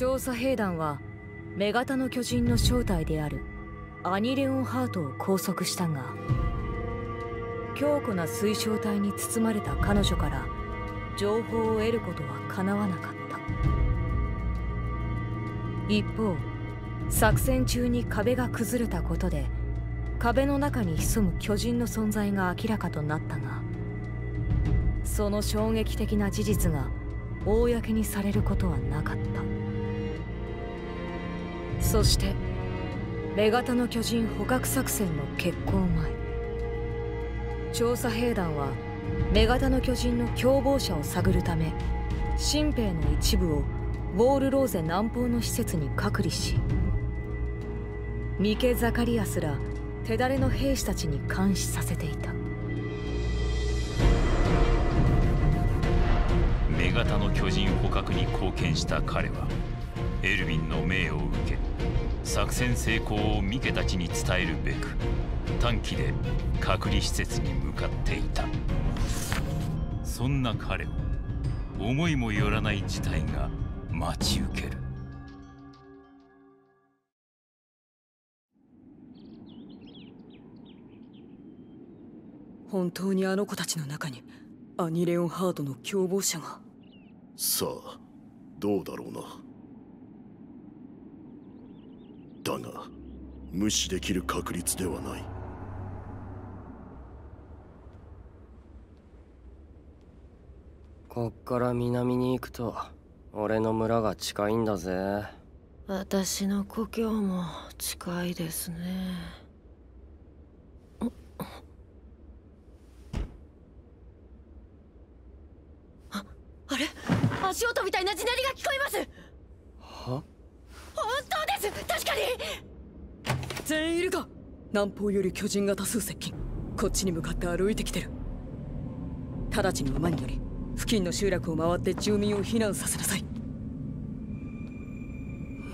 調査兵団は女型の巨人の正体である。アニレオンハートを拘束したが強固な水晶体に包まれた彼女から情報を得ることはかなわなかった。一方作戦中に壁が崩れたことで壁の中に潜む巨人の存在が明らかとなったがその衝撃的な事実が公にされることはなかった。そして女型の巨人捕獲作戦の決行前。調査兵団は女型の巨人の共謀者を探るため新兵の一部をウォールローゼ南方の施設に隔離しミケ・ザカリアスら手だれの兵士たちに監視させていた。女型の巨人捕獲に貢献した彼はエルヴィンの命を受け作戦成功をミケたちに伝えるべく短期で隔離施設に向かっていた。そんな彼を思いもよらない事態が待ち受ける。本当にあの子たちの中にアニレオンハードの共謀者が。さあどうだろうなだが無視できる確率ではない。こっから南に行くと俺の村が近いんだぜ。私の故郷も近いですね。ああれ？足音みたいな地鳴りが聞こえます。は？本当です。確かに。全員いるか？南方より巨人が多数接近。こっちに向かって歩いてきてる。直ちに馬に乗り付近の集落を回って住民を避難させなさい。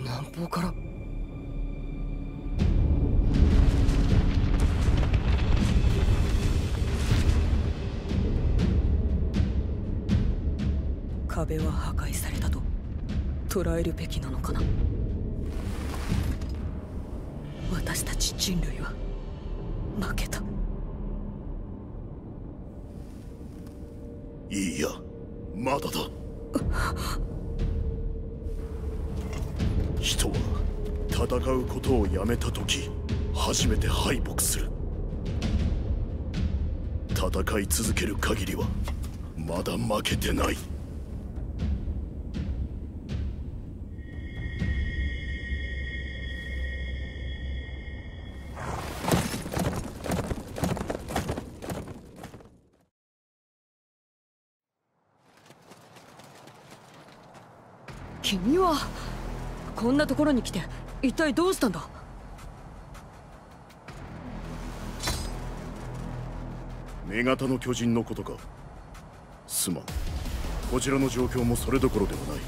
南方から。壁は破壊されたと捉えるべきなのかな私たち人類は負けた。いいやまだだ。人は戦うことをやめた時初めて敗北する。戦い続ける限りはまだ負けてない。君は。こんなところに来て一体どうしたんだ？女型の巨人のことか。すまん。こちらの状況もそれどころではない。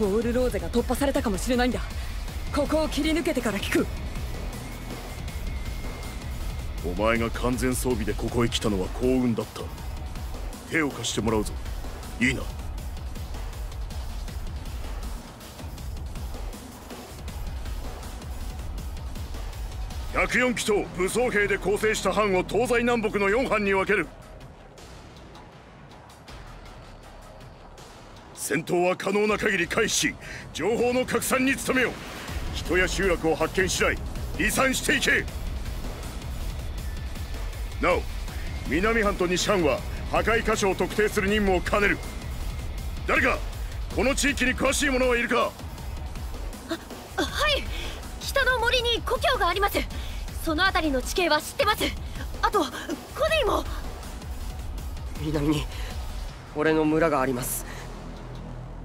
ウォールローゼが突破されたかもしれないんだ。ここを切り抜けてから聞く。お前が完全装備でここへ来たのは幸運だった。手を貸してもらうぞ。いいな104機と武装兵で構成した班を東西南北の4班に分ける。戦闘は可能な限り回避し情報の拡散に努めよう。人や集落を発見次第離散していけ。なお南半と西半は破壊箇所を特定する任務を兼ねる。誰かこの地域に詳しい者はいるか？ははい。北の森に故郷があります。その辺りの地形は知ってます。あとコネイも。南に俺の村があります。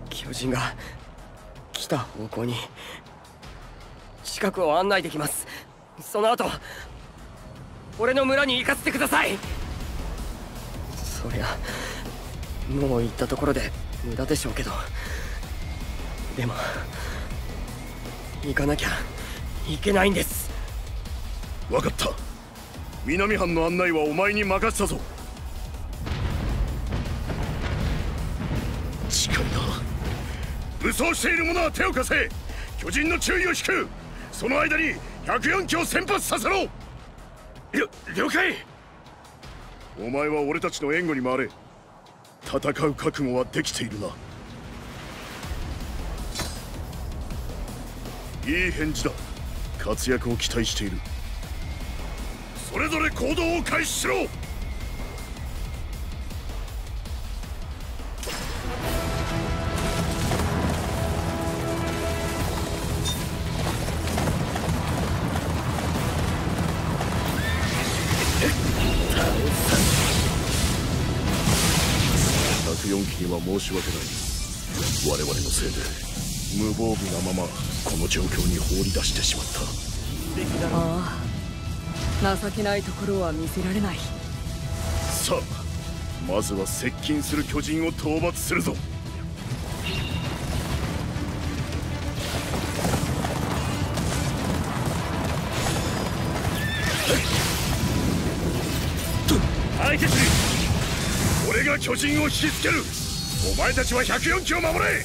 巨人が来た方向に近くを案内できます。その後俺の村に行かせてください。そりゃもう行ったところで無駄でしょうけど。でも行かなきゃいけないんです。分かった。南藩の案内はお前に任せたぞ。近いな武武装している者は手を貸せ。巨人の注意を引く。その間に104機を先発させろ。了了解。お前は俺たちの援護に回れ。戦う覚悟はできているな。いい返事だ。活躍を期待している。それぞれ行動を開始しろ。104機には申し訳ない我々のせいで無防備なままこの状況に放り出してしまったああ情けないところは見せられない。さあまずは接近する巨人を討伐するぞ。相手する俺が巨人を引きつける。お前たちは104機を守れ。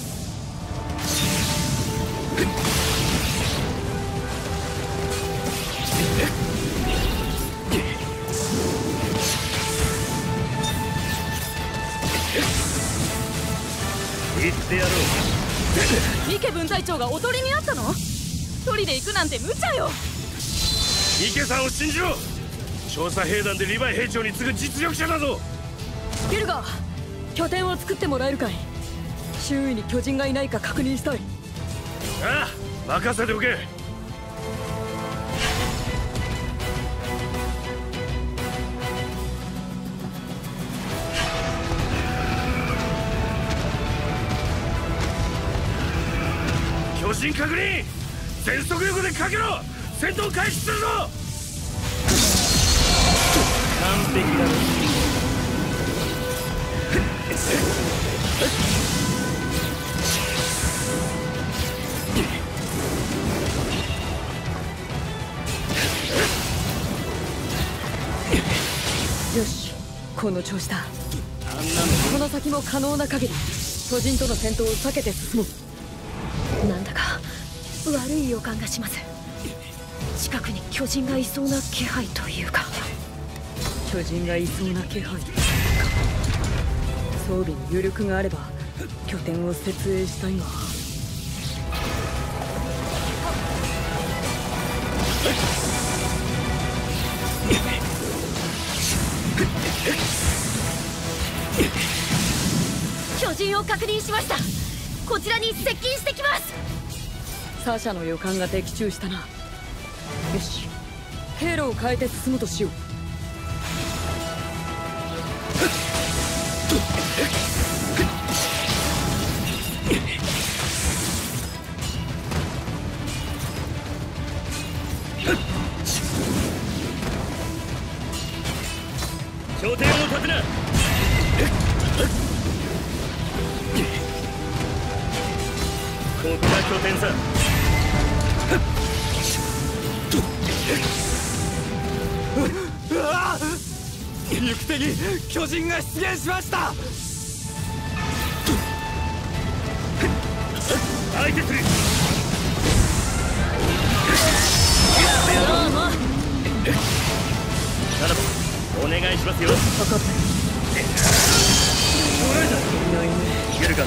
言う三家分隊長がおとりにあったの？一人で行くなんて無茶よ。池さんを信じろ。調査兵団でリヴァイ兵長に次ぐ実力者だぞ。ゲルガ拠点を作ってもらえるかい？周囲に巨人がいないか確認したい。ああ任せておけ人確認全速力でかけろ。戦闘開始するぞ。完璧だろよしこの調子だ。この先も可能な限り巨人との戦闘を避けて進もう。なんだか悪い予感がします。近くに巨人がいそうな気配というか。巨人がいそうな気配。か装備に余力があれば拠点を設営したいが。巨人を確認しました。こちらに接近してきますサーシャの予感が的中したな。よし。経路を変えて進むとしよう。拠点を立てな。ここが拠点さ。行く手に巨人が出現しました相手するならばお願いしますよ分かったおられた逃げるか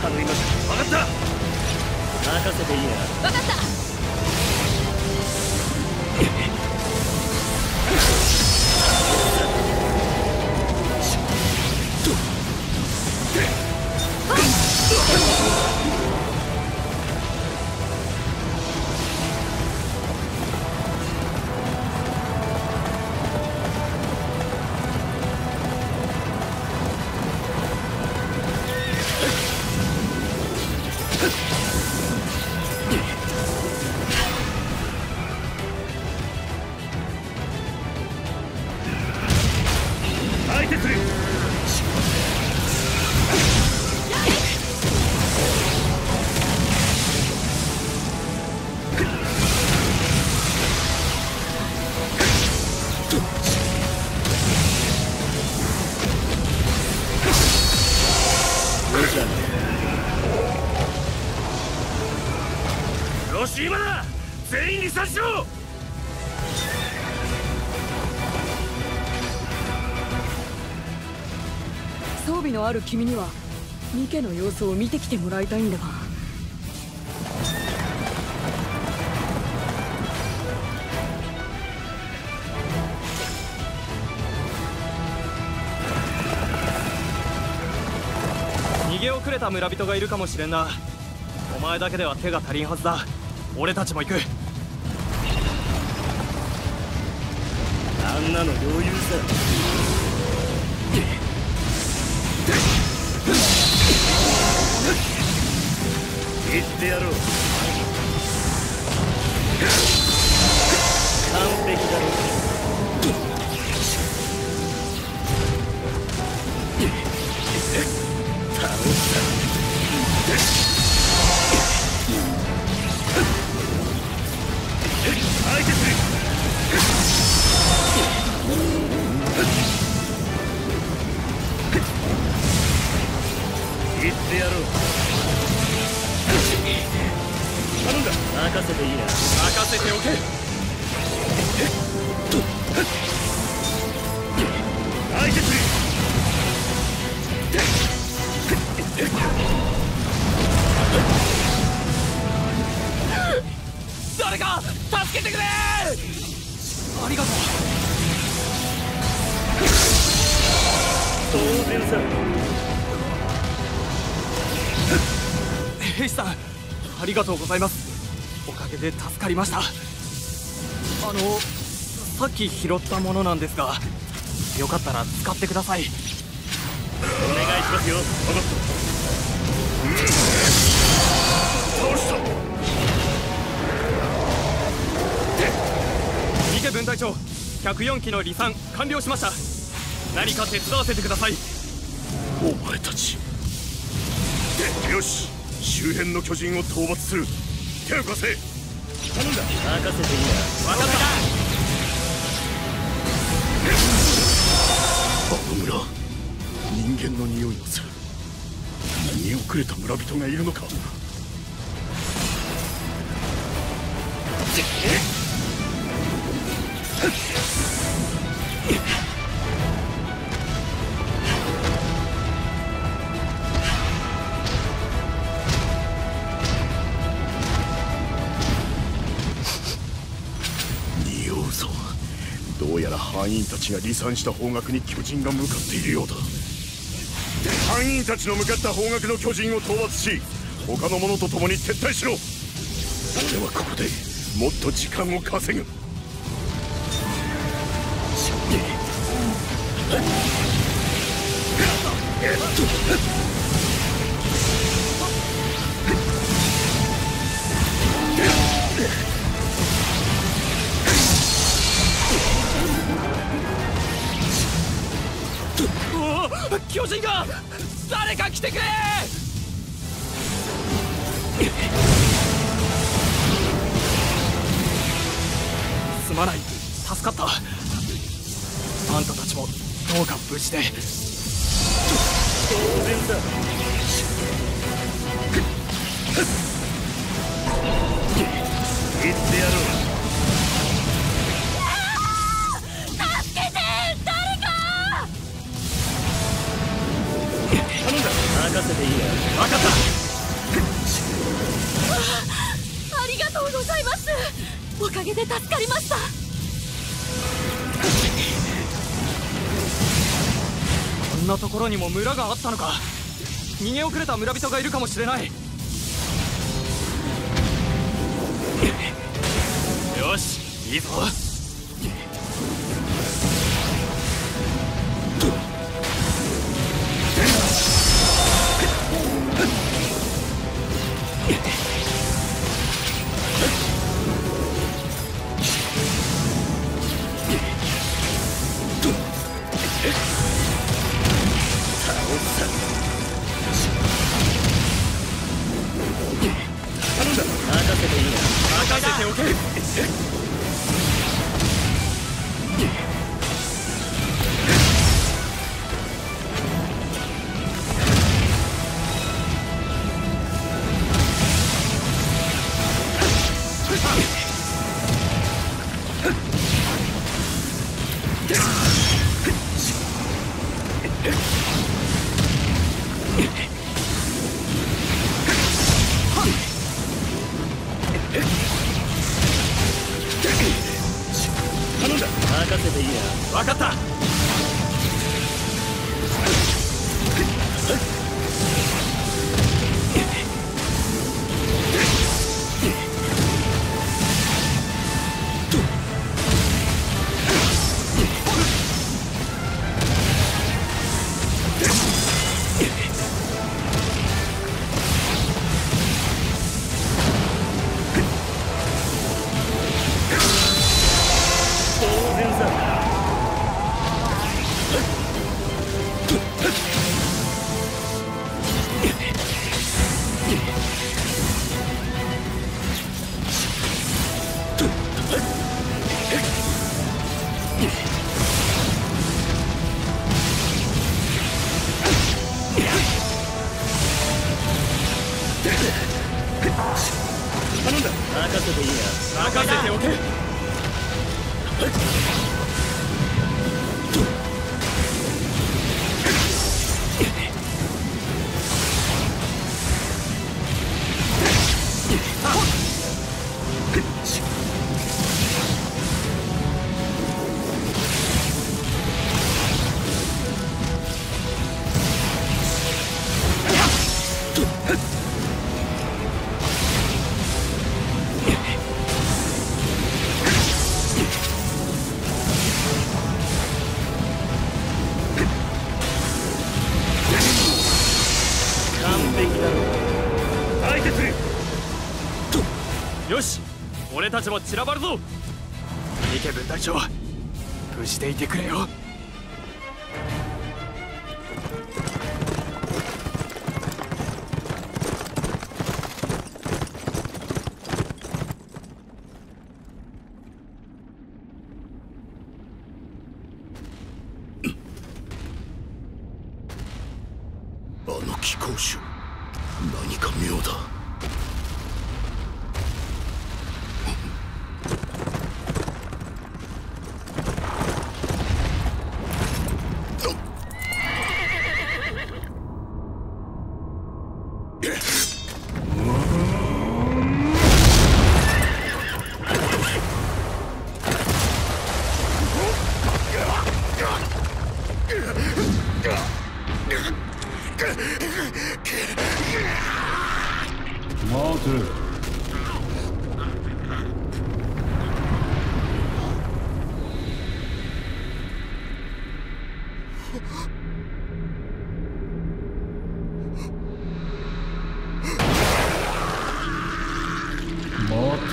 頼みます分かった任せていいな分かった相手する君にはミケの様子を見てきてもらいたいんだが。逃げ遅れた村人がいるかもしれんな。お前だけでは手が足りんはずだ。俺たちも行く。あんなの余裕さ言ってやろう。完璧だろ 倒した。当然兵士さんありがとうございます。おかげで助かりました。あのさっき拾ったものなんですがよかったら使ってください。お願いしますよ。分かった倒した？池分隊長104機の離散完了しました何か手伝わせてください。お前たち。よし。周辺の巨人を討伐する。手を貸せ。頼んだ。任せていいな。分かった。あの村。人間の匂いがする。逃げ遅れた村人がいるのか。匂どうやら班員たちが離散した方角に巨人が向かっているようだ。班員たちの向かった方角の巨人を討伐し他の者と共に撤退しろ。俺はここでもっと時間を稼ぐ。おお巨人が誰か来てくれ！すまない。助かった。あんたたちもどうか無事で。当然だ。言ってやろう。任せていいな分かった。ありがとうございます。おかげで助かりました。こんなところにも村があったのか。逃げ遅れた村人がいるかもしれない。よしいいぞ。頼んだ任せていいや任せておけ。俺たちも散らばるぞ。池分隊長無事でいてくれよ。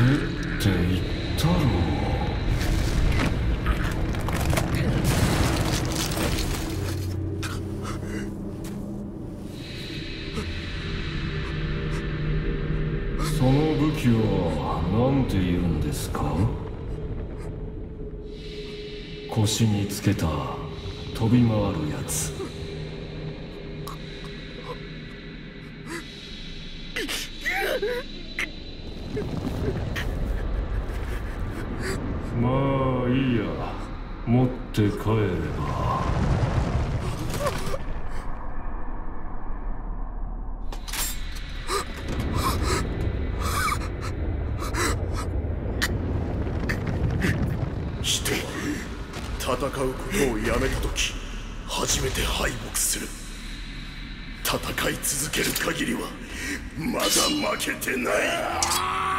って言ったろう。その武器は何て言うんですか？腰につけた飛び回るやつまあいいや持って帰ればして戦うことをやめた時初めて敗北する。戦い続ける限りはまだ負けてない。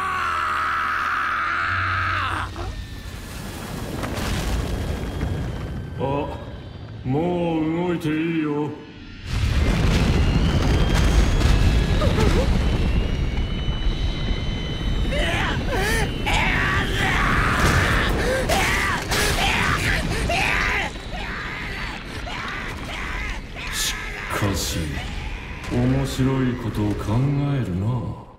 白いことを考えるな。